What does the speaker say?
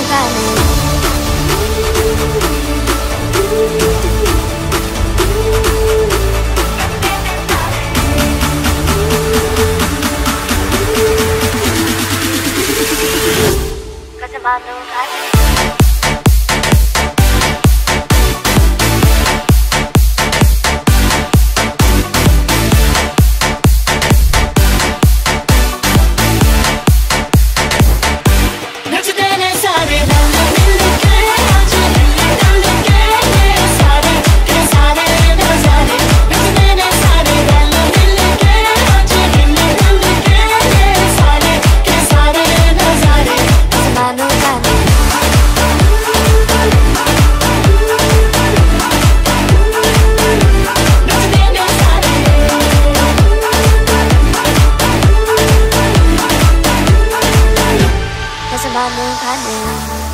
刚才。ba đường khá đường